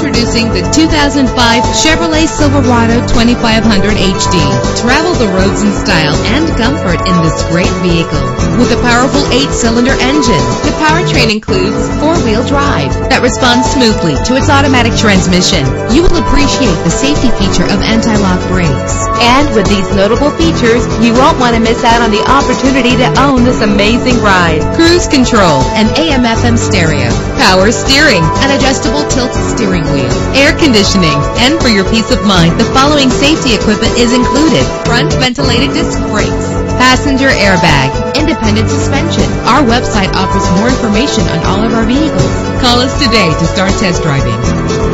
Introducing the 2005 Chevrolet Silverado 2500 HD. Travel the roads in style and comfort in this great vehicle. With a powerful eight-cylinder engine, the powertrain includes four-wheel drive that responds smoothly to its automatic transmission. You will appreciate the safety feature of anti-lock brakes. And with these notable features, you won't want to miss out on the opportunity to own this amazing ride. Cruise control, an AM/FM stereo, power steering, an adjustable tilt steering wheel, air conditioning, and for your peace of mind, the following safety equipment is included: front ventilated disc brakes, passenger airbag, independent suspension. Our website offers more information on all of our vehicles. Call us today to start test driving.